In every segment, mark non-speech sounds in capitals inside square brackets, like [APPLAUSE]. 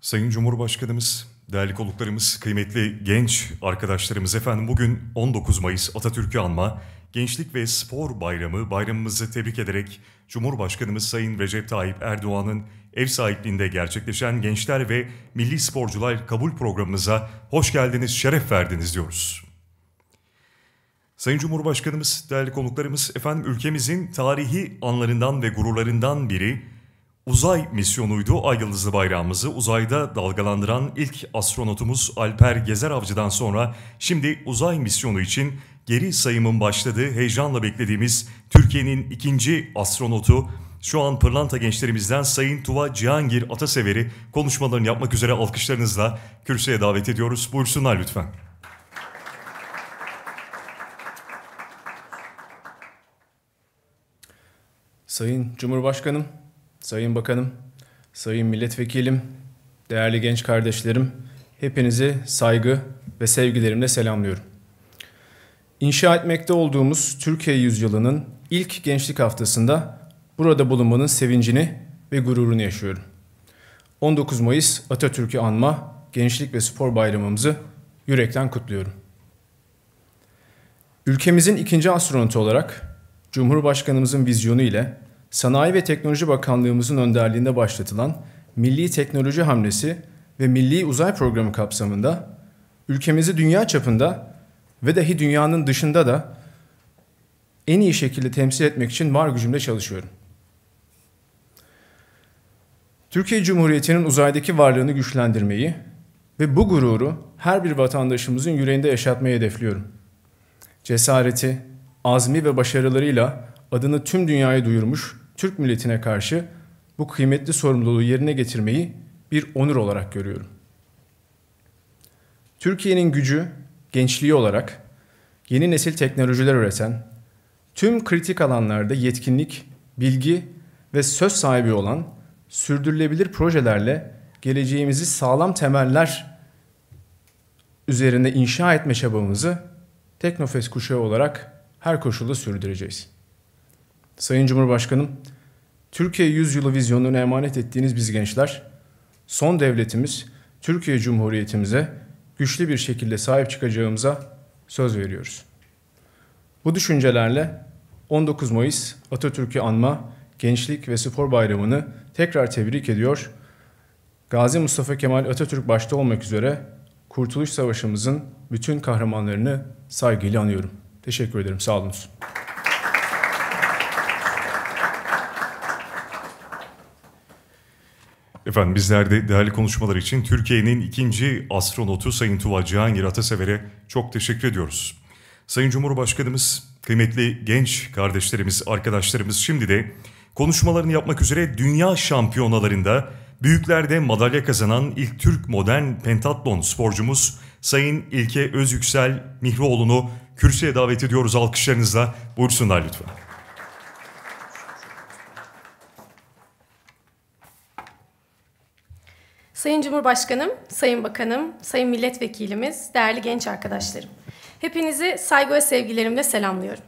Sayın Cumhurbaşkanımız, değerli konuklarımız, kıymetli genç arkadaşlarımız efendim bugün 19 Mayıs Atatürk'ü anma Gençlik ve Spor Bayramı bayramımızı tebrik ederek Cumhurbaşkanımız Sayın Recep Tayyip Erdoğan'ın ev sahipliğinde gerçekleşen Gençler ve Milli Sporcular Kabul Programımıza hoş geldiniz, şeref verdiniz diyoruz. Sayın Cumhurbaşkanımız, değerli konuklarımız, efendim ülkemizin tarihi anlarından ve gururlarından biri uzay misyonuydu. Ay yıldızlı bayrağımızı uzayda dalgalandıran ilk astronotumuz Alper Gezer Avcı'dan sonra şimdi uzay misyonu için geri sayımın başladığı heyecanla beklediğimiz Türkiye'nin ikinci astronotu şu an pırlanta gençlerimizden Sayın Tuva Cihangir Atasever'i konuşmalarını yapmak üzere alkışlarınızla kürsüye davet ediyoruz. Buyursunlar lütfen. Sayın Cumhurbaşkanım, Sayın Bakanım, Sayın Milletvekilim, değerli genç kardeşlerim, hepinizi saygı ve sevgilerimle selamlıyorum. İnşa etmekte olduğumuz Türkiye yüzyılının ilk gençlik haftasında burada bulunmanın sevincini ve gururunu yaşıyorum. 19 Mayıs Atatürk'ü anma Gençlik ve Spor Bayramımızı yürekten kutluyorum. Ülkemizin ikinci astronotu olarak Cumhurbaşkanımızın vizyonu ile Sanayi ve Teknoloji Bakanlığımızın önderliğinde başlatılan Milli Teknoloji Hamlesi ve Milli Uzay Programı kapsamında ülkemizi dünya çapında ve dahi dünyanın dışında da en iyi şekilde temsil etmek için var gücümle çalışıyorum. Türkiye Cumhuriyeti'nin uzaydaki varlığını güçlendirmeyi ve bu gururu her bir vatandaşımızın yüreğinde yaşatmayı hedefliyorum. Cesareti, azmi ve başarılarıyla adını tüm dünyaya duyurmuş Türk milletine karşı bu kıymetli sorumluluğu yerine getirmeyi bir onur olarak görüyorum. Türkiye'nin gücü, gençliği olarak yeni nesil teknolojiler üreten, tüm kritik alanlarda yetkinlik, bilgi ve söz sahibi olan sürdürülebilir projelerle geleceğimizi sağlam temeller üzerinde inşa etme çabamızı Teknofest kuşağı olarak her koşulda sürdüreceğiz. Sayın Cumhurbaşkanım, Türkiye yüzyılı vizyonunu emanet ettiğiniz biz gençler, son devletimiz Türkiye Cumhuriyetimize güçlü bir şekilde sahip çıkacağımıza söz veriyoruz. Bu düşüncelerle 19 Mayıs Atatürk'ü anma Gençlik ve Spor Bayramı'nı tekrar tebrik ediyor. Gazi Mustafa Kemal Atatürk başta olmak üzere Kurtuluş Savaşımızın bütün kahramanlarını saygıyla anıyorum. Teşekkür ederim. Sağ olunuz. Efendim bizler de değerli konuşmalar için Türkiye'nin ikinci astronotu Sayın Tuva Cihangir Atasever'e çok teşekkür ediyoruz. Sayın Cumhurbaşkanımız, kıymetli genç kardeşlerimiz, arkadaşlarımız şimdi de konuşmalarını yapmak üzere dünya şampiyonalarında büyüklerde madalya kazanan ilk Türk modern pentatlon sporcumuz Sayın İlke Özyüksel Mihroğlu'nu kürsüye davet ediyoruz alkışlarınızla. Buyursunlar lütfen. Sayın Cumhurbaşkanım, Sayın Bakanım, Sayın Milletvekilimiz, değerli genç arkadaşlarım. Hepinizi saygı ve sevgilerimle selamlıyorum.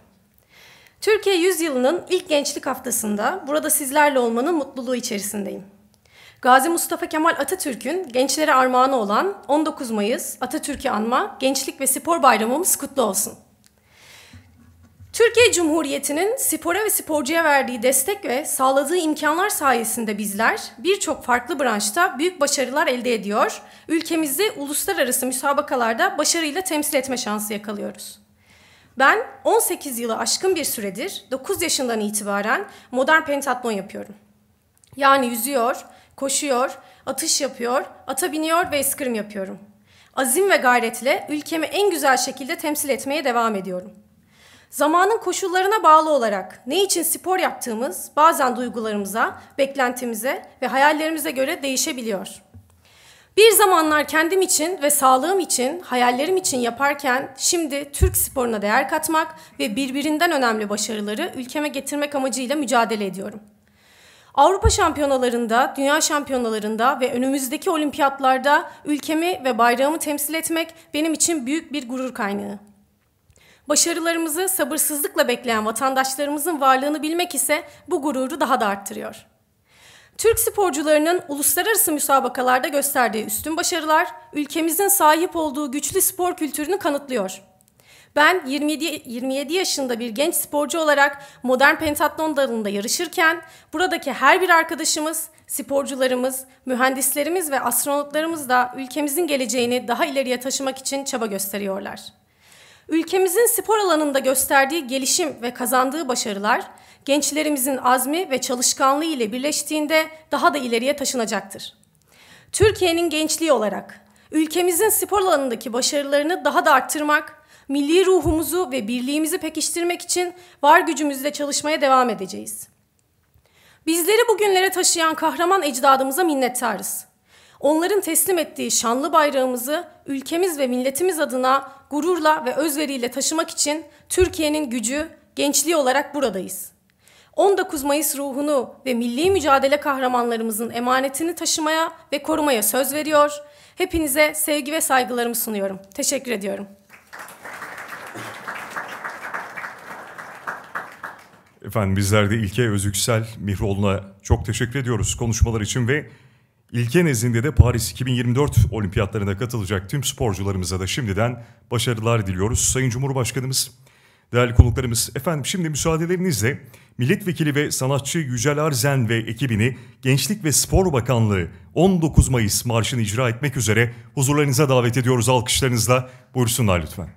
Türkiye 100 yılının ilk gençlik haftasında burada sizlerle olmanın mutluluğu içerisindeyim. Gazi Mustafa Kemal Atatürk'ün gençlere armağanı olan 19 Mayıs Atatürk'ü anma Gençlik ve Spor Bayramımız kutlu olsun. Türkiye Cumhuriyeti'nin spora ve sporcuya verdiği destek ve sağladığı imkanlar sayesinde bizler birçok farklı branşta büyük başarılar elde ediyor, ülkemizi uluslararası müsabakalarda başarıyla temsil etme şansı yakalıyoruz. Ben 18 yılı aşkın bir süredir 9 yaşından itibaren modern pentatlon yapıyorum. Yani yüzüyor, koşuyor, atış yapıyor, ata biniyor ve eskrim yapıyorum. Azim ve gayretle ülkemi en güzel şekilde temsil etmeye devam ediyorum. Zamanın koşullarına bağlı olarak ne için spor yaptığımız bazen duygularımıza, beklentimize ve hayallerimize göre değişebiliyor. Bir zamanlar kendim için ve sağlığım için, hayallerim için yaparken şimdi Türk sporuna değer katmak ve birbirinden önemli başarıları ülkeme getirmek amacıyla mücadele ediyorum. Avrupa şampiyonalarında, dünya şampiyonalarında ve önümüzdeki olimpiyatlarda ülkemi ve bayrağımı temsil etmek benim için büyük bir gurur kaynağı. Başarılarımızı sabırsızlıkla bekleyen vatandaşlarımızın varlığını bilmek ise bu gururu daha da arttırıyor. Türk sporcularının uluslararası müsabakalarda gösterdiği üstün başarılar ülkemizin sahip olduğu güçlü spor kültürünü kanıtlıyor. Ben 27, 27 yaşında bir genç sporcu olarak modern pentatlon dalında yarışırken buradaki her bir arkadaşımız, sporcularımız, mühendislerimiz ve astronotlarımız da ülkemizin geleceğini daha ileriye taşımak için çaba gösteriyorlar. Ülkemizin spor alanında gösterdiği gelişim ve kazandığı başarılar gençlerimizin azmi ve çalışkanlığı ile birleştiğinde daha da ileriye taşınacaktır. Türkiye'nin gençliği olarak ülkemizin spor alanındaki başarılarını daha da arttırmak, milli ruhumuzu ve birliğimizi pekiştirmek için var gücümüzle çalışmaya devam edeceğiz. Bizleri bugünlere taşıyan kahraman ecdadımıza minnettarız. Onların teslim ettiği şanlı bayrağımızı ülkemiz ve milletimiz adına gururla ve özveriyle taşımak için Türkiye'nin gücü, gençliği olarak buradayız. 19 Mayıs ruhunu ve milli mücadele kahramanlarımızın emanetini taşımaya ve korumaya söz veriyor. Hepinize sevgi ve saygılarımı sunuyorum. Teşekkür ediyorum. Efendim bizler de İlke Özüksel Mihroğlu'na çok teşekkür ediyoruz konuşmalar için ve İlke nezdinde de Paris 2024 olimpiyatlarına katılacak tüm sporcularımıza da şimdiden başarılar diliyoruz. Sayın Cumhurbaşkanımız, değerli konuklarımız, efendim şimdi müsaadelerinizle milletvekili ve sanatçı Yücel Arzen ve ekibini Gençlik ve Spor Bakanlığı 19 Mayıs marşını icra etmek üzere huzurlarınıza davet ediyoruz alkışlarınızla. Buyursunlar lütfen.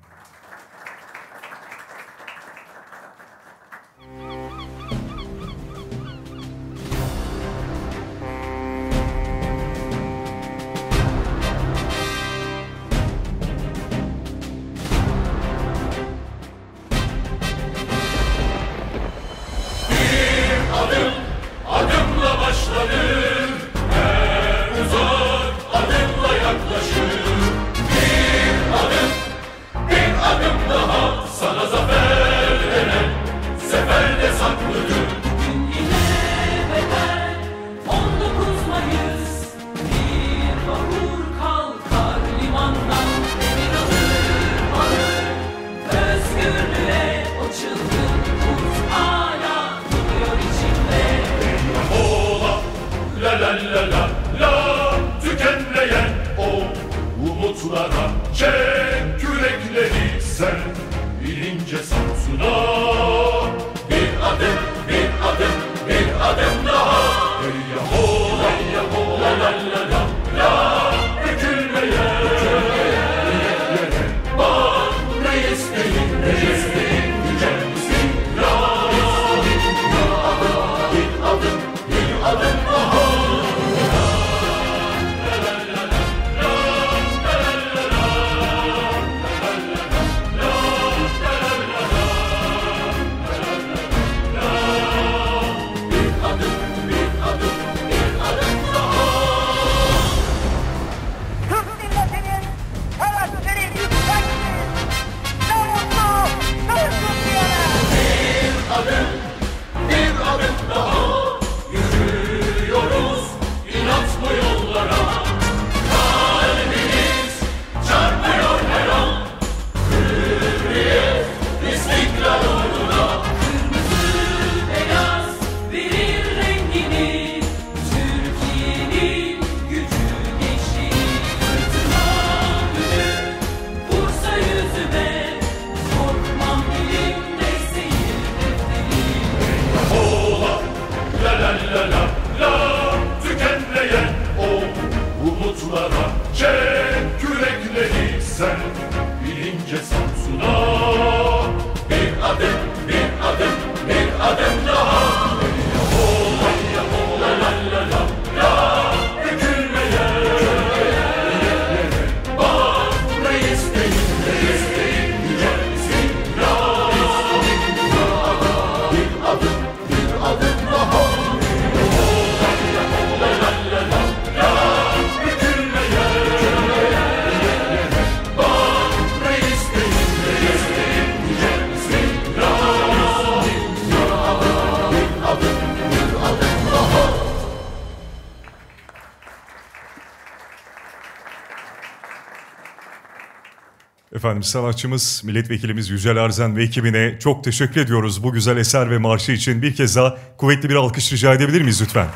Efendim sanatçımız, milletvekilimiz Yücel Arzen ve ekibine çok teşekkür ediyoruz bu güzel eser ve marşı için. Bir kez daha kuvvetli bir alkış rica edebilir miyiz lütfen?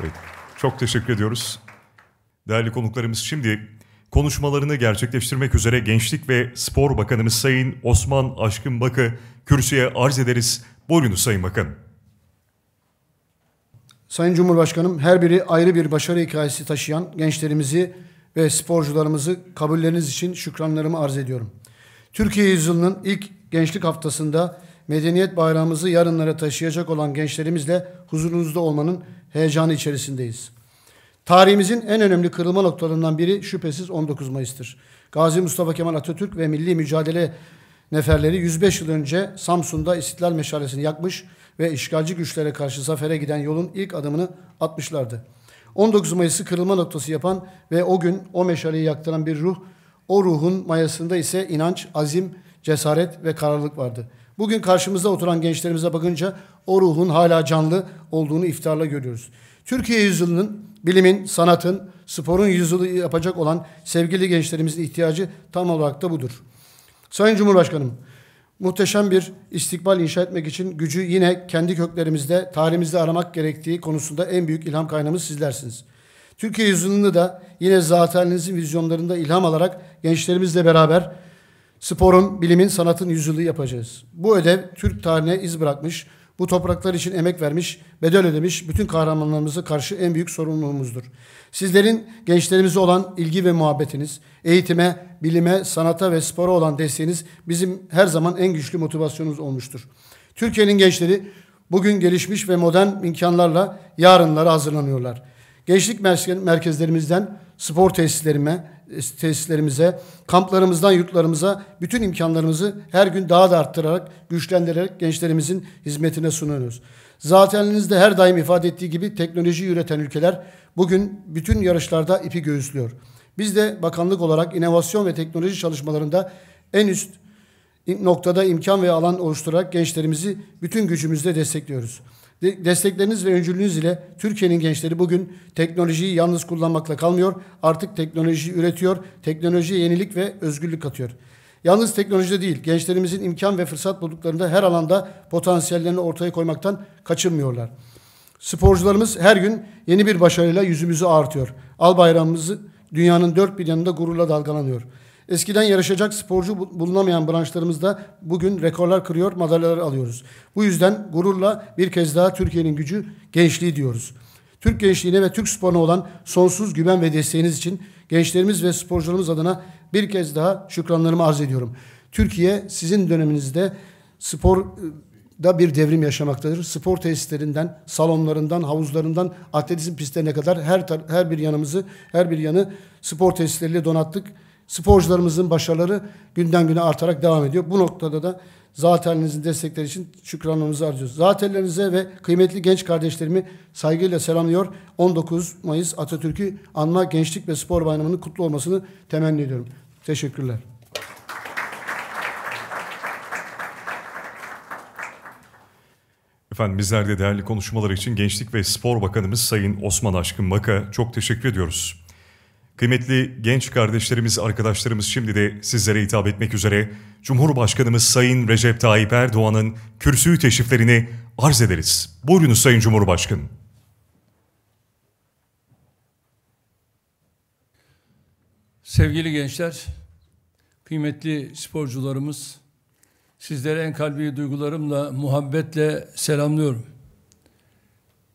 Evet, çok teşekkür ediyoruz. Değerli konuklarımız şimdi konuşmalarını gerçekleştirmek üzere Gençlik ve Spor Bakanımız Sayın Osman Aşkın Bakı kürsüye arz ederiz. Buyurunuz Sayın Bakan. Sayın Cumhurbaşkanım her biri ayrı bir başarı hikayesi taşıyan gençlerimizi ve sporcularımızı kabulleriniz için şükranlarımı arz ediyorum. Türkiye yüzyılının ilk gençlik haftasında medeniyet bayrağımızı yarınlara taşıyacak olan gençlerimizle huzurunuzda olmanın heyecanı içerisindeyiz. Tarihimizin en önemli kırılma noktalarından biri şüphesiz 19 Mayıs'tır. Gazi Mustafa Kemal Atatürk ve milli mücadele neferleri 105 yıl önce Samsun'da İstiklal Meşalesini yakmış ve işgalci güçlere karşı zafere giden yolun ilk adımını atmışlardı. 19 Mayıs'ı kırılma noktası yapan ve o gün o meşaleyi yaktıran bir ruh, o ruhun mayasında ise inanç, azim, cesaret ve kararlılık vardı. Bugün karşımızda oturan gençlerimize bakınca o ruhun hala canlı olduğunu iftarla görüyoruz. Türkiye yüzyılının bilimin, sanatın, sporun yüzyılı yapacak olan sevgili gençlerimizin ihtiyacı tam olarak da budur. Sayın Cumhurbaşkanım, muhteşem bir istikbal inşa etmek için gücü yine kendi köklerimizde, tarihimizde aramak gerektiği konusunda en büyük ilham kaynağımız sizlersiniz. Türkiye yüzyılını da yine zatenizin vizyonlarında ilham alarak gençlerimizle beraber sporun, bilimin, sanatın yüzyılı yapacağız. Bu ödev Türk tarihine iz bırakmış, bu topraklar için emek vermiş, bedel ödemiş bütün kahramanlarımıza karşı en büyük sorumluluğumuzdur. Sizlerin gençlerimize olan ilgi ve muhabbetiniz, eğitime, bilime, sanata ve spora olan desteğiniz bizim her zaman en güçlü motivasyonumuz olmuştur. Türkiye'nin gençleri bugün gelişmiş ve modern imkanlarla yarınlara hazırlanıyorlar. Gençlik merkezlerimizden spor tesislerime, tesislerimize, kamplarımızdan yurtlarımıza bütün imkanlarımızı her gün daha da arttırarak, güçlendirerek gençlerimizin hizmetine sunuyoruz. Zateninizde her daim ifade ettiği gibi teknoloji üreten ülkeler bugün bütün yarışlarda ipi göğüslüyor. Biz de bakanlık olarak inovasyon ve teknoloji çalışmalarında en üst noktada imkan ve alan oluşturarak gençlerimizi bütün gücümüzle destekliyoruz. Destekleriniz ve öncülüğünüz ile Türkiye'nin gençleri bugün teknolojiyi yalnız kullanmakla kalmıyor. Artık teknoloji üretiyor, teknolojiye yenilik ve özgürlük katıyor. Yalnız teknolojide değil, gençlerimizin imkan ve fırsat bulduklarında her alanda potansiyellerini ortaya koymaktan kaçınmıyorlar. Sporcularımız her gün yeni bir başarıyla yüzümüzü ağırtıyor. Al bayrağımızı dünyanın dört bir yanında gururla dalgalanıyor. Eskiden yarışacak sporcu bulunamayan branşlarımızda bugün rekorlar kırıyor, madalyalar alıyoruz. Bu yüzden gururla bir kez daha Türkiye'nin gücü gençliği diyoruz. Türk gençliğine ve Türk sporuna olan sonsuz güven ve desteğiniz için gençlerimiz ve sporcularımız adına bir kez daha şükranlarımı arz ediyorum. Türkiye sizin döneminizde spor da bir devrim yaşamaktadır. Spor tesislerinden, salonlarından, havuzlarından atletizm pistlerine kadar her her bir yanımızı, her bir yanı spor tesisleriyle donattık. Sporcularımızın başarıları günden güne artarak devam ediyor. Bu noktada da Zatenlerinizin destekleri için şükranlarımızı arıyoruz. Zatenlerinize ve kıymetli genç kardeşlerimi saygıyla selamlıyor. 19 Mayıs Atatürk'ü anma Gençlik ve Spor Bayramı'nın kutlu olmasını temenni ediyorum. Teşekkürler. Efendim bizler de değerli konuşmalar için Gençlik ve Spor Bakanımız Sayın Osman Aşkın Maka çok teşekkür ediyoruz. Kıymetli genç kardeşlerimiz, arkadaşlarımız şimdi de sizlere hitap etmek üzere Cumhurbaşkanımız Sayın Recep Tayyip Erdoğan'ın kürsü teşriflerini arz ederiz. Buyurunuz Sayın Cumhurbaşkanı. Sevgili gençler, kıymetli sporcularımız, sizlere en kalbi duygularımla, muhabbetle selamlıyorum.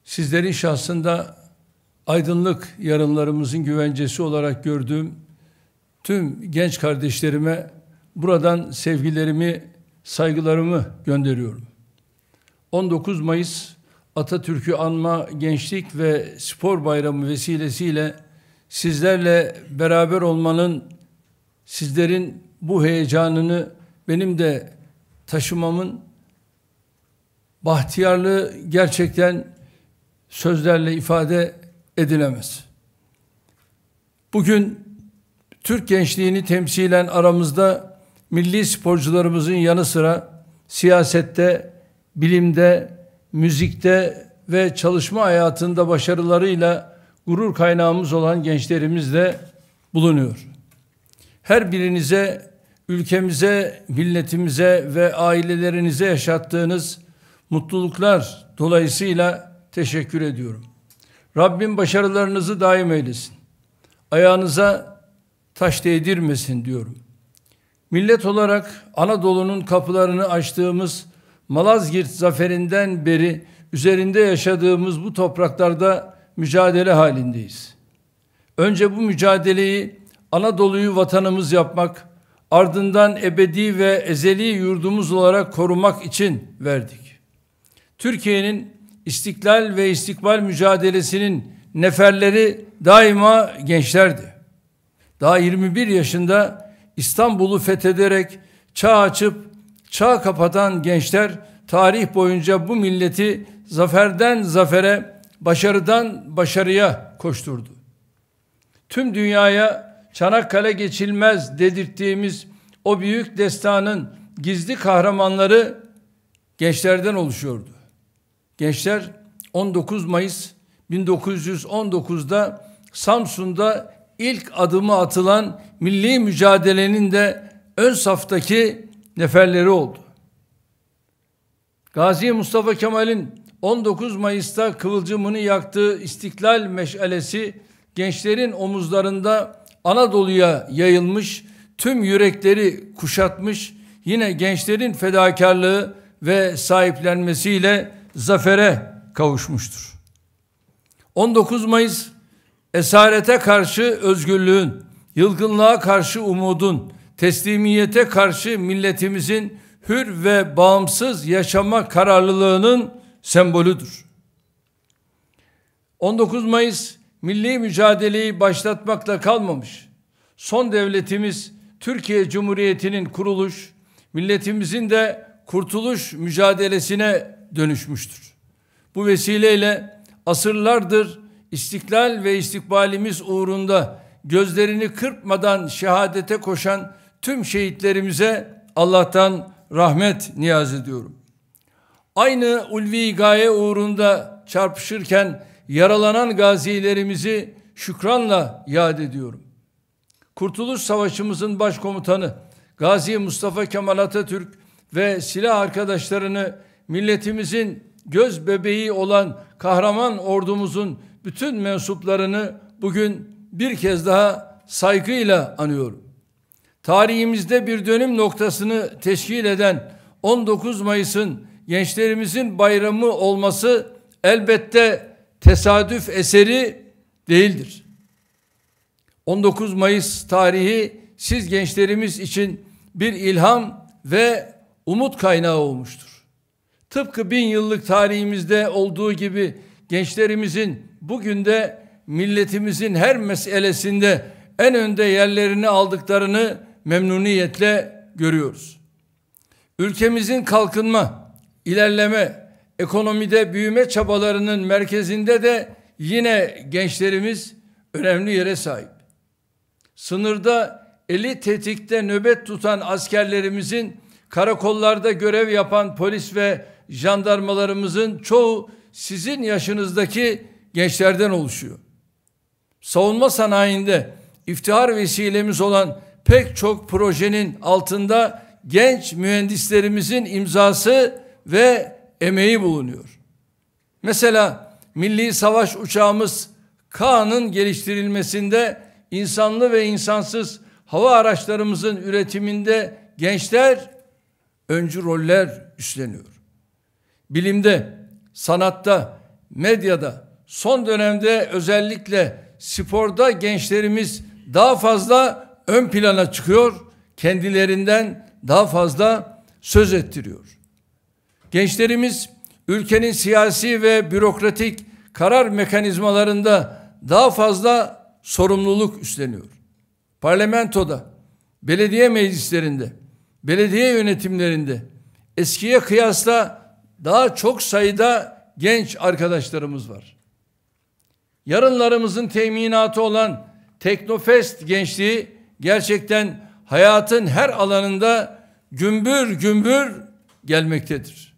Sizlerin şahsında aydınlık yarınlarımızın güvencesi olarak gördüğüm tüm genç kardeşlerime buradan sevgilerimi, saygılarımı gönderiyorum. 19 Mayıs Atatürk'ü anma Gençlik ve Spor Bayramı vesilesiyle sizlerle beraber olmanın, sizlerin bu heyecanını benim de taşımamın bahtiyarlığı gerçekten sözlerle ifade edilemez. Bugün Türk gençliğini temsilen aramızda milli sporcularımızın yanı sıra siyasette, bilimde, müzikte ve çalışma hayatında başarılarıyla gurur kaynağımız olan gençlerimiz de bulunuyor. Her birinize, ülkemize, milletimize ve ailelerinize yaşattığınız mutluluklar dolayısıyla teşekkür ediyorum. Rabbim başarılarınızı daim eylesin. Ayağınıza taş değdirmesin diyorum. Millet olarak Anadolu'nun kapılarını açtığımız Malazgirt zaferinden beri üzerinde yaşadığımız bu topraklarda mücadele halindeyiz. Önce bu mücadeleyi Anadolu'yu vatanımız yapmak, ardından ebedi ve ezeli yurdumuz olarak korumak için verdik. Türkiye'nin istiklal ve istikbal mücadelesinin neferleri daima gençlerdi. Daha 21 yaşında İstanbul'u fethederek çağ açıp çağ kapatan gençler tarih boyunca bu milleti zaferden zafere, başarıdan başarıya koşturdu. Tüm dünyaya Çanakkale geçilmez dedirttiğimiz o büyük destanın gizli kahramanları gençlerden oluşuyordu. Gençler 19 Mayıs 1919'da Samsun'da ilk adımı atılan milli mücadelenin de ön saftaki neferleri oldu. Gazi Mustafa Kemal'in 19 Mayıs'ta kıvılcımını yaktığı istiklal meşalesi gençlerin omuzlarında Anadolu'ya yayılmış, tüm yürekleri kuşatmış, yine gençlerin fedakarlığı ve sahiplenmesiyle zafere kavuşmuştur. 19 Mayıs esarete karşı özgürlüğün, yılgınlığa karşı umudun, teslimiyete karşı milletimizin hür ve bağımsız yaşama kararlılığının sembolüdür. 19 Mayıs milli mücadeleyi başlatmakla kalmamış. Son devletimiz Türkiye Cumhuriyeti'nin kuruluş, milletimizin de kurtuluş mücadelesine dönüşmüştür. Bu vesileyle asırlardır istiklal ve istikbalimiz uğrunda gözlerini kırpmadan şehadete koşan tüm şehitlerimize Allah'tan rahmet niyaz ediyorum. Aynı ulvi gaye uğrunda çarpışırken yaralanan gazilerimizi şükranla yad ediyorum. Kurtuluş Savaşımızın başkomutanı Gazi Mustafa Kemal Atatürk ve silah arkadaşlarını milletimizin göz bebeği olan kahraman ordumuzun bütün mensuplarını bugün bir kez daha saygıyla anıyorum. Tarihimizde bir dönüm noktasını teşkil eden 19 Mayıs'ın gençlerimizin bayramı olması elbette tesadüf eseri değildir. 19 Mayıs tarihi siz gençlerimiz için bir ilham ve umut kaynağı olmuştur. Tıpkı bin yıllık tarihimizde olduğu gibi gençlerimizin bugün de milletimizin her meselesinde en önde yerlerini aldıklarını memnuniyetle görüyoruz. Ülkemizin kalkınma, ilerleme, ekonomide büyüme çabalarının merkezinde de yine gençlerimiz önemli yere sahip. Sınırda eli tetikte nöbet tutan askerlerimizin karakollarda görev yapan polis ve jandarmalarımızın çoğu sizin yaşınızdaki gençlerden oluşuyor. Savunma sanayinde iftihar vesilemiz olan pek çok projenin altında genç mühendislerimizin imzası ve emeği bulunuyor. Mesela milli savaş uçağımız Kaan'ın geliştirilmesinde insanlı ve insansız hava araçlarımızın üretiminde gençler öncü roller üstleniyor. Bilimde, sanatta, medyada son dönemde özellikle sporda gençlerimiz daha fazla ön plana çıkıyor, kendilerinden daha fazla söz ettiriyor. Gençlerimiz ülkenin siyasi ve bürokratik karar mekanizmalarında daha fazla sorumluluk üstleniyor. Parlamentoda, belediye meclislerinde, belediye yönetimlerinde eskiye kıyasla daha çok sayıda genç arkadaşlarımız var. Yarınlarımızın teminatı olan Teknofest gençliği gerçekten hayatın her alanında gümbür gümbür gelmektedir.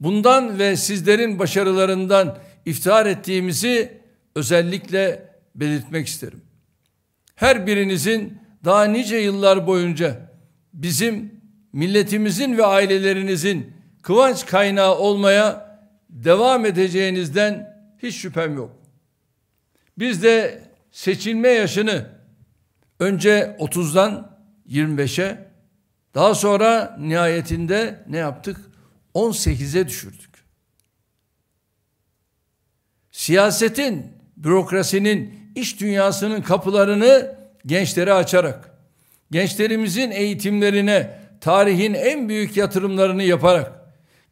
Bundan ve sizlerin başarılarından iftihar ettiğimizi özellikle belirtmek isterim. Her birinizin daha nice yıllar boyunca bizim milletimizin ve ailelerinizin kıvanç kaynağı olmaya devam edeceğinizden hiç şüphem yok. Biz de seçilme yaşını önce 30'dan 25'e daha sonra nihayetinde ne yaptık? 18'e düşürdük. Siyasetin, bürokrasinin, iş dünyasının kapılarını gençlere açarak, gençlerimizin eğitimlerine, tarihin en büyük yatırımlarını yaparak,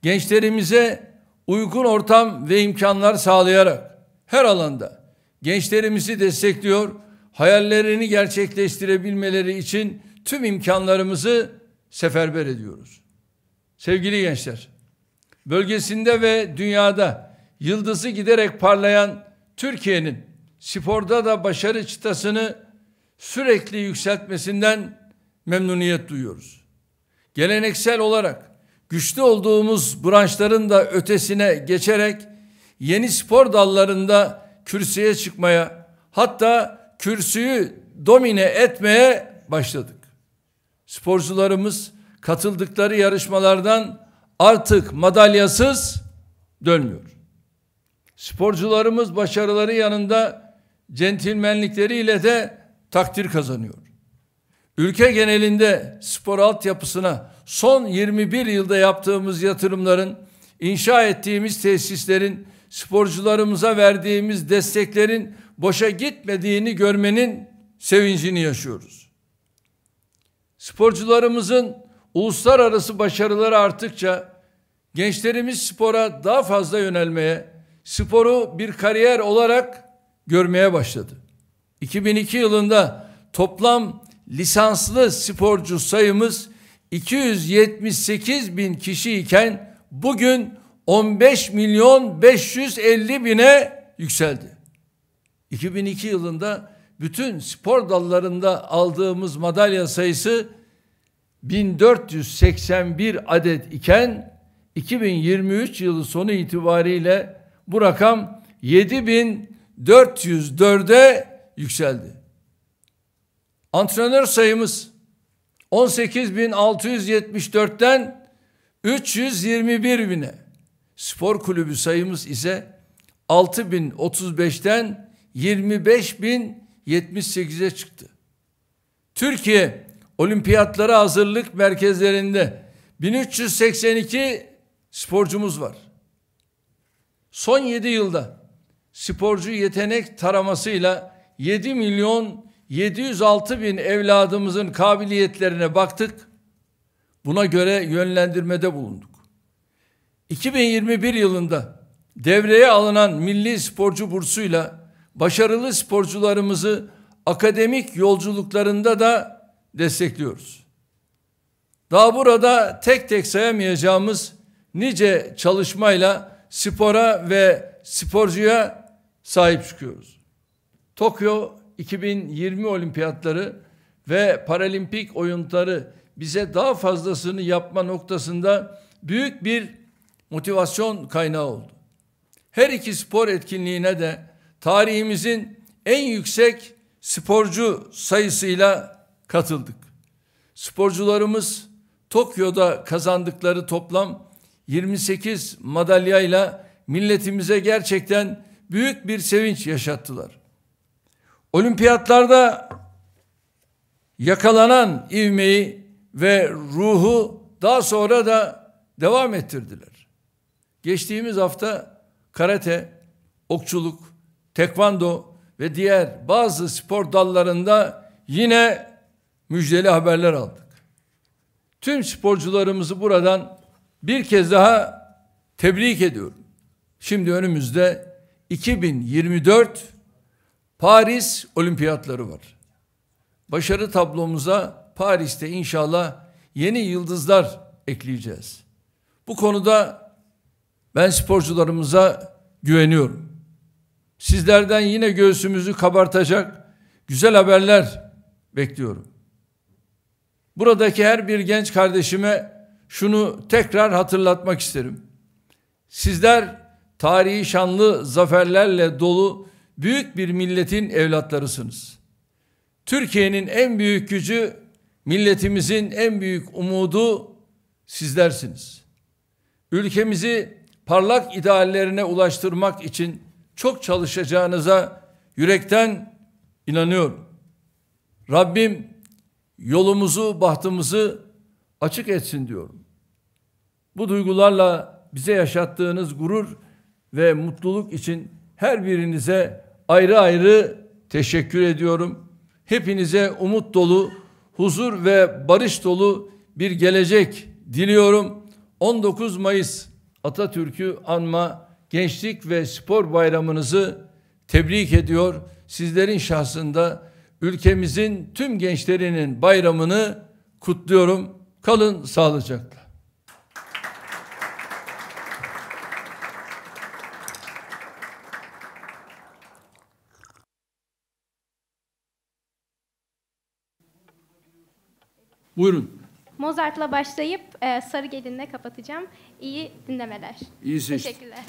gençlerimize uygun ortam ve imkanlar sağlayarak her alanda gençlerimizi destekliyor, hayallerini gerçekleştirebilmeleri için tüm imkanlarımızı seferber ediyoruz. Sevgili gençler, bölgesinde ve dünyada yıldızı giderek parlayan Türkiye'nin sporda da başarı çıtasını sürekli yükseltmesinden memnuniyet duyuyoruz. Geleneksel olarak güçlü olduğumuz branşların da ötesine geçerek yeni spor dallarında kürsüye çıkmaya hatta kürsüyü domine etmeye başladık. Sporcularımız katıldıkları yarışmalardan artık madalyasız dönmüyor. Sporcularımız başarıları yanında centilmenlikleriyle de takdir kazanıyor. Ülke genelinde spor altyapısına son 21 yılda yaptığımız yatırımların, inşa ettiğimiz tesislerin, sporcularımıza verdiğimiz desteklerin boşa gitmediğini görmenin sevincini yaşıyoruz. Sporcularımızın uluslararası başarıları arttıkça gençlerimiz spora daha fazla yönelmeye, sporu bir kariyer olarak görmeye başladı. 2002 yılında toplam lisanslı sporcu sayımız 278 bin kişi iken bugün 15 milyon 550 bine yükseldi. 2002 yılında bütün spor dallarında aldığımız madalya sayısı 1481 adet iken 2023 yılı sonu itibariyle bu rakam 7404'e yükseldi. Antrenör sayımız 18.674'ten 321 bine. Spor kulübü sayımız ise 6035'ten 25.078'e çıktı. Türkiye olimpiyatlara hazırlık merkezlerinde 1382 sporcumuz var. Son 7 yılda sporcu yetenek taramasıyla 7 milyon 706 bin evladımızın kabiliyetlerine baktık. Buna göre yönlendirmede bulunduk. 2021 yılında devreye alınan milli sporcu bursuyla başarılı sporcularımızı akademik yolculuklarında da destekliyoruz. Daha burada tek tek sayamayacağımız nice çalışmayla spora ve sporcuya sahip çıkıyoruz. Tokyo 2020 olimpiyatları ve paralimpik oyunları bize daha fazlasını yapma noktasında büyük bir motivasyon kaynağı oldu. Her iki spor etkinliğine de tarihimizin en yüksek sporcu sayısıyla katıldık. Sporcularımız Tokyo'da kazandıkları toplam 28 madalyayla milletimize gerçekten büyük bir sevinç yaşattılar. Olimpiyatlarda yakalanan ivmeyi ve ruhu daha sonra da devam ettirdiler. Geçtiğimiz hafta karate, okçuluk, tekvando ve diğer bazı spor dallarında yine müjdeli haberler aldık. Tüm sporcularımızı buradan bir kez daha tebrik ediyorum. Şimdi önümüzde 2024 Paris Olimpiyatları var. Başarı tablomuza Paris'te inşallah yeni yıldızlar ekleyeceğiz. Bu konuda ben sporcularımıza güveniyorum. Sizlerden yine göğsümüzü kabartacak güzel haberler bekliyorum. Buradaki her bir genç kardeşime şunu tekrar hatırlatmak isterim. Sizler tarihi şanlı zaferlerle dolu büyük bir milletin evlatlarısınız. Türkiye'nin en büyük gücü, milletimizin en büyük umudu sizlersiniz. Ülkemizi parlak ideallerine ulaştırmak için çok çalışacağınıza yürekten inanıyorum. Rabbim yolumuzu, bahtımızı açık etsin diyorum. Bu duygularla bize yaşattığınız gurur ve mutluluk için her birinize ayrı ayrı teşekkür ediyorum. Hepinize umut dolu, huzur ve barış dolu bir gelecek diliyorum. 19 Mayıs Atatürk'ü anma Gençlik ve Spor Bayramınızı tebrik ediyor. Sizlerin şahsında ülkemizin tüm gençlerinin bayramını kutluyorum. Kalın sağlıcakla. Buyurun. Mozart'la başlayıp e, Sarı Gelin'le kapatacağım. İyi dinlemeler. İyi seçtin. Teşekkürler.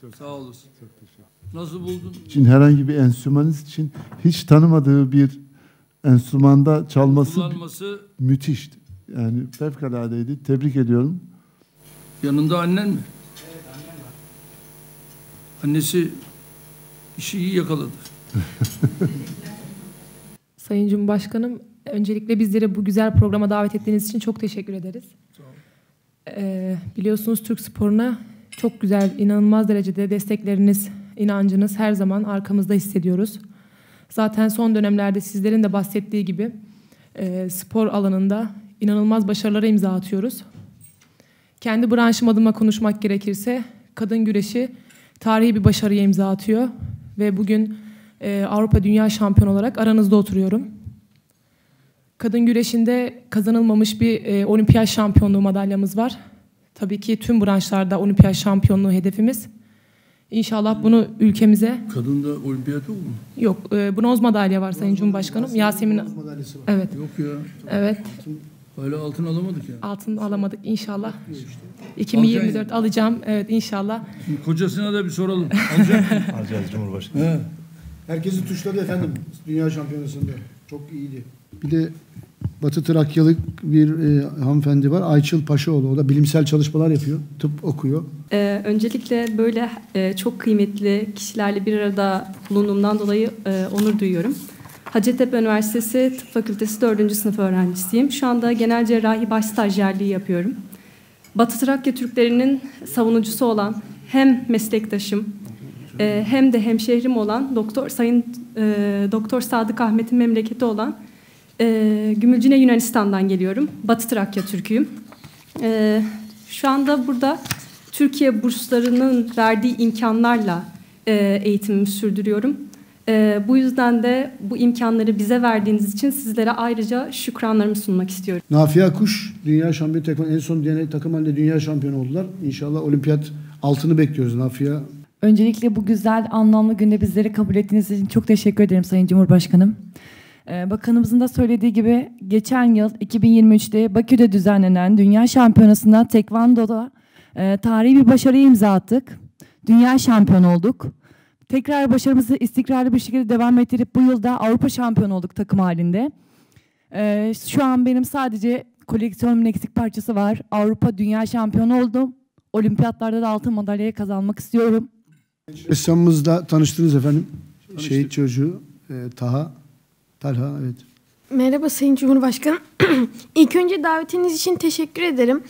Teşekkürler. Sağ olasın. Çok teşekkür Nasıl buldun? için herhangi bir enstrümanist için hiç tanımadığı bir enstrümanda çalması Kullanması müthişti. Yani fevkaladeydi. Tebrik ediyorum. yanında annen mi? Annesi işi iyi yakaladı. [LAUGHS] Sayın Cumhurbaşkanım, öncelikle bizleri bu güzel programa davet ettiğiniz için çok teşekkür ederiz. Ee, biliyorsunuz Türk sporuna çok güzel, inanılmaz derecede destekleriniz, inancınız her zaman arkamızda hissediyoruz. Zaten son dönemlerde sizlerin de bahsettiği gibi e, spor alanında inanılmaz başarılara imza atıyoruz. Kendi branşım adıma konuşmak gerekirse kadın güreşi tarihi bir başarıya imza atıyor ve bugün e, Avrupa Dünya Şampiyonu olarak aranızda oturuyorum. Kadın güreşinde kazanılmamış bir e, olimpiyat şampiyonluğu madalyamız var. Tabii ki tüm branşlarda olimpiyat şampiyonluğu hedefimiz. İnşallah bunu ülkemize Kadında olimpiyat yok mu? yok e, bronz madalya var Sayın Cumhurbaşkanım. Yasemin Madalyası var. evet Yok ya. evet Hala altın alamadık ya. altın alamadık inşallah. 2024 alacağım evet inşallah. Şimdi kocasına da bir soralım. Alacak mı? [LAUGHS] Alacağız Cumhurbaşkanı. He. Herkesi tuşladı efendim dünya şampiyonasında. Çok iyiydi. Bir de Batı Trakyalı bir e, hanımefendi var. Ayçıl Paşaoğlu. O da bilimsel çalışmalar yapıyor. Tıp okuyor. Ee, öncelikle böyle e, çok kıymetli kişilerle bir arada bulunduğumdan dolayı e, onur duyuyorum. Hacettepe Üniversitesi Tıp Fakültesi 4. sınıf öğrencisiyim. Şu anda genel cerrahi baş stajyerliği yapıyorum. Batı Trakya Türklerinin savunucusu olan hem meslektaşım e, hem de hemşehrim olan Doktor Sayın e, Doktor Sadık Ahmet'in memleketi olan e, Gümülcine Yunanistan'dan geliyorum. Batı Trakya Türk'üyüm. E, şu anda burada Türkiye burslarının verdiği imkanlarla e, eğitimimi sürdürüyorum. E, bu yüzden de bu imkanları bize verdiğiniz için sizlere ayrıca şükranlarımı sunmak istiyorum. Nafia Kuş dünya şampiyonu tekman en son DNA takım halinde dünya şampiyonu oldular. İnşallah olimpiyat altını bekliyoruz Nafia. Öncelikle bu güzel anlamlı günde bizleri kabul ettiğiniz için çok teşekkür ederim Sayın Cumhurbaşkanım. Ee, Bakanımızın da söylediği gibi geçen yıl 2023'te Bakü'de düzenlenen Dünya Şampiyonası'nda Tekvando'da e, tarihi bir başarıya imza attık. Dünya şampiyonu olduk. Tekrar başarımızı istikrarlı bir şekilde devam ettirip bu yılda Avrupa şampiyonu olduk takım halinde. Ee, şu an benim sadece koleksiyonumun eksik parçası var. Avrupa Dünya şampiyonu oldum. Olimpiyatlarda da altın madalyayı kazanmak istiyorum. Ressamımızla tanıştınız efendim. Şehit çocuğu e, Taha. Talha evet. Merhaba Sayın Cumhurbaşkanım. [CLEARS THROAT] İlk önce davetiniz için teşekkür ederim.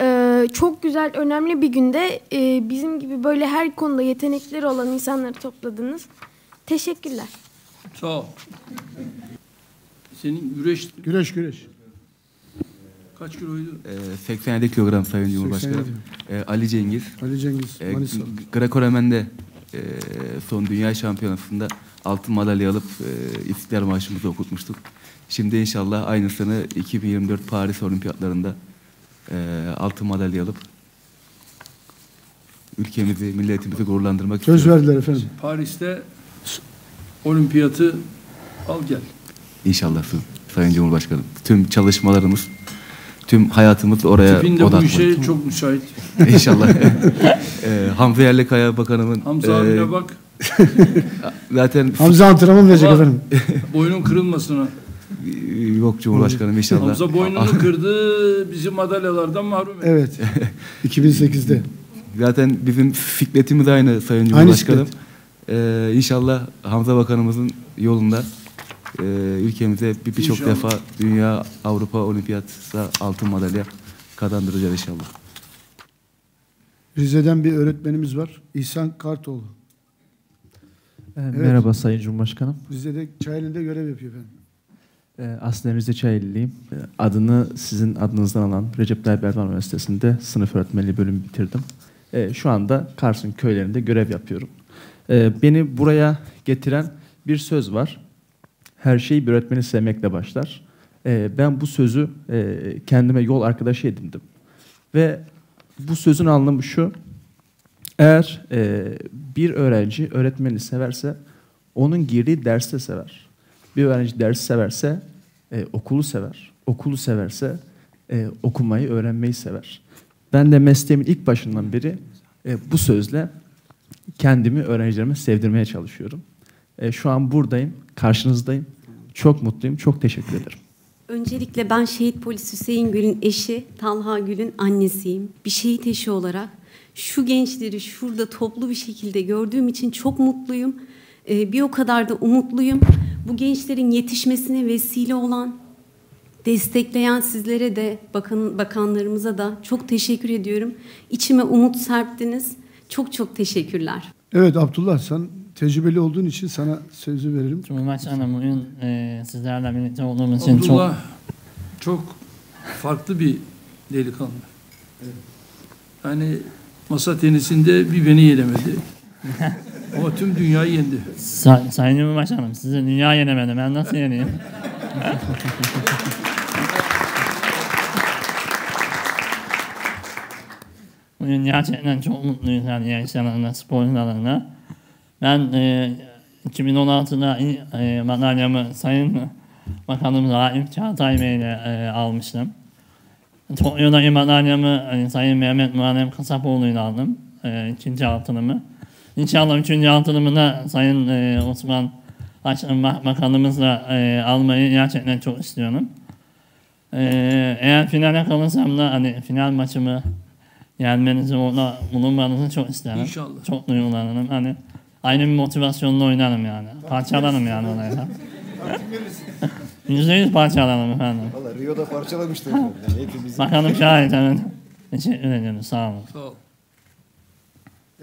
Ee, çok güzel, önemli bir günde e, bizim gibi böyle her konuda yetenekleri olan insanları topladınız. Teşekkürler. Sağ ol. Senin güreş Güreş güreş. kaç kiloydu? Ee, 87 kilogram Sayın Cumhurbaşkanım. Ee, Ali Cengiz. Ali Cengiz Ee, Manisa. Greco-Romen'de e, son dünya şampiyonasında altın madalya alıp e, İstiklal Marşımızı okutmuştuk. Şimdi inşallah aynısını 2024 Paris Olimpiyatlarında e, altın madalya alıp ülkemizi, milletimizi gururlandırmak Söz istiyoruz. verdiler efendim. Paris'te olimpiyatı al gel. İnşallah Sayın Cumhurbaşkanım. Tüm çalışmalarımız, tüm hayatımız oraya Tipin de bu odaklı. işe çok müsait. [LAUGHS] İnşallah. [LAUGHS] e, Hamza Yerlikaya Bakanımın Hamza e, abine bak. [LAUGHS] zaten Hamza antrenman verecek Ama- efendim. Boynun kırılmasın ha. yok Cumhurbaşkanım inşallah. Hamza boynunu kırdı. Bizi madalyalardan mahrum etti. Evet. 2008'de. Zaten bizim fikretimiz aynı Sayın Aynı Cumhurbaşkanım. Ee, inşallah Hamza Bakanımızın yolunda e, ülkemize bir- birçok İnşallah. defa Dünya, Avrupa Olimpiyatsa altın madalya kazandıracağız inşallah. Rize'den bir öğretmenimiz var. İhsan Kartoğlu. Evet. Merhaba Sayın Cumhurbaşkanım. Rize'de Çayeli'nde görev yapıyor efendim. Ee, Aslen Rize Çayeliliyim. Ee, Adını sizin adınızdan alan Recep Tayyip Erdoğan Üniversitesi'nde sınıf öğretmenliği bölümü bitirdim. Ee, Şu anda Kars'ın köylerinde görev yapıyorum. Ee, Beni buraya getiren bir söz var. Her şey bir öğretmeni sevmekle başlar. Ee, Ben bu sözü e, kendime yol arkadaşı edindim. Ve bu sözün anlamı şu. Eğer e, bir öğrenci öğretmeni severse onun girdiği dersi de sever. Bir öğrenci dersi severse e, okulu sever. Okulu severse e, okumayı, öğrenmeyi sever. Ben de mesleğimin ilk başından beri E, bu sözle kendimi öğrencilerime sevdirmeye çalışıyorum. E, şu an buradayım, karşınızdayım. Çok mutluyum, çok teşekkür ederim. Öncelikle ben şehit polis Hüseyin Gül'ün eşi, Talha Gül'ün annesiyim. Bir şehit eşi olarak şu gençleri şurada toplu bir şekilde gördüğüm için çok mutluyum. Ee, bir o kadar da umutluyum. Bu gençlerin yetişmesine vesile olan, destekleyen sizlere de, bakan, bakanlarımıza da çok teşekkür ediyorum. İçime umut serptiniz. Çok çok teşekkürler. Evet Abdullah sen tecrübeli olduğun için sana sözü verelim. Cumhurbaşkanım bugün e, sizlerle birlikte olduğumuz için Abdullah çok... çok farklı bir delikanlı. Yani masa tenisinde bir beni yenemedi. [LAUGHS] Ama tüm dünyayı yendi. Say, Sayın Cumhurbaşkanım sizi dünya yenemedi. Ben nasıl yeneyim? [LAUGHS] Bugün gerçekten çok mutluyuz yani gençlerine, sporcularına. Ben e, 2016'da e, madalyamı Sayın Bakanımız Raif Çağatay Bey ile e, almıştım. Tokyo'daki madalyamı e, Sayın Mehmet Muharrem Kasapoğlu ile aldım. E, ikinci altınımı. İnşallah üçüncü altınımı da Sayın e, Osman Aşkın Bakanımızla e, almayı gerçekten çok istiyorum. E, eğer finale kalırsam da hani final maçımı yenmenizi orada bulunmanızı çok isterim. İnşallah. Çok duygulanırım. Hani aynı bir motivasyonla oynarım yani. Parçalarım yani oraya. [LAUGHS] Yüzde yüz parçalarım efendim. Valla Rio'da parçalamıştı. Yani. Bakanım şahit evet. Teşekkür ederim. Sağ olun. Sağ.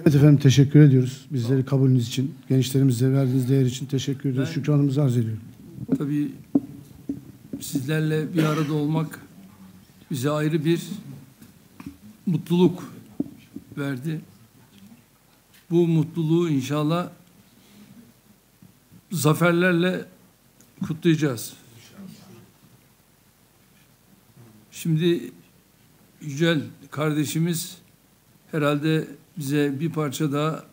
Evet efendim teşekkür ediyoruz. Bizleri kabulünüz için, gençlerimize verdiğiniz değer için teşekkür ediyoruz. Ben- Şükranımızı arz ediyorum. Tabii sizlerle bir arada olmak bize ayrı bir mutluluk verdi. Bu mutluluğu inşallah zaferlerle kutlayacağız. Şimdi Yücel kardeşimiz herhalde bize bir parça daha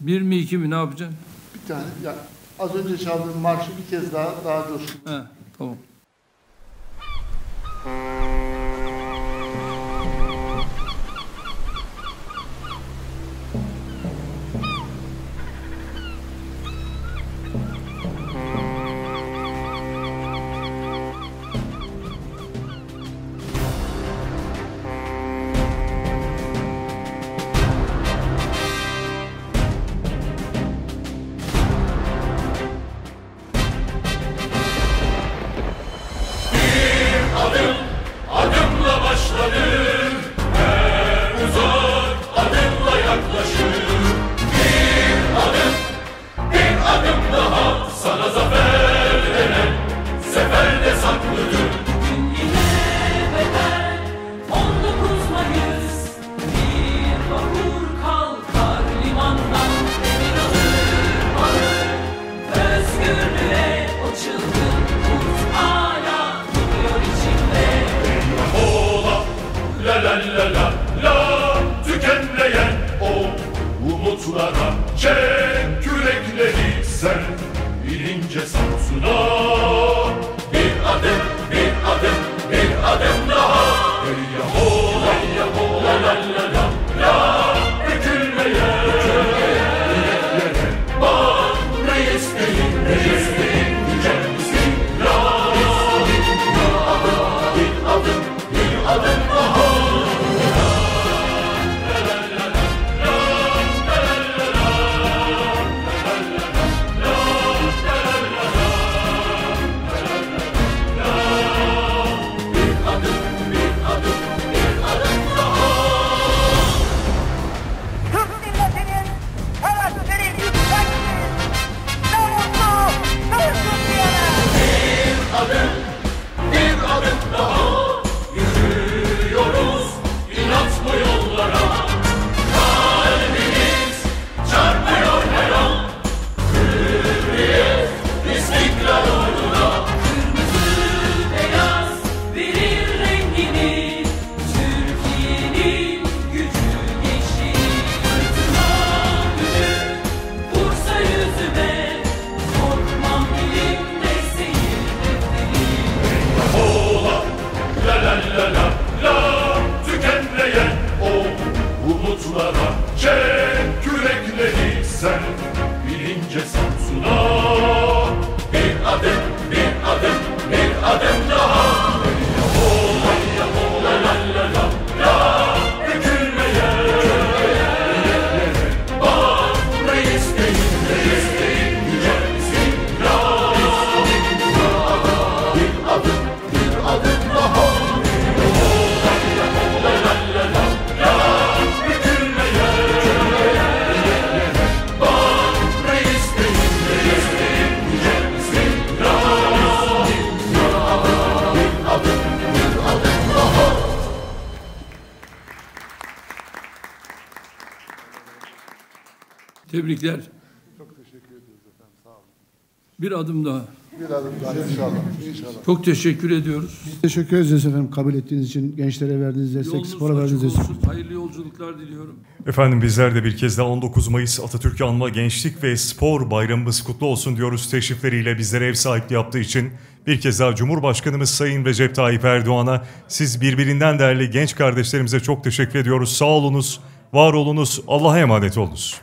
bir mi iki mi ne yapacaksın? Bir tane ya az önce çaldığım marşı bir kez daha daha coşkun. He, tamam. dallara Çek kürekleri sen. Tebrikler. Çok teşekkür ediyoruz efendim. Sağ olun. Bir adım daha. Bir adım daha inşallah. İnşallah. Çok teşekkür ediyoruz. Teşekkür ederiz efendim kabul ettiğiniz için, gençlere verdiğiniz destek, Yolunuz spora verdiğiniz destek. olsun. Hayırlı yolculuklar diliyorum. Efendim bizler de bir kez daha 19 Mayıs Atatürk'ü anma Gençlik ve Spor Bayramımız kutlu olsun diyoruz teşrifleriyle bizlere ev sahipliği yaptığı için. Bir kez daha Cumhurbaşkanımız Sayın Recep Tayyip Erdoğan'a siz birbirinden değerli genç kardeşlerimize çok teşekkür ediyoruz. Sağ olunuz, var olunuz, Allah'a emanet olunuz.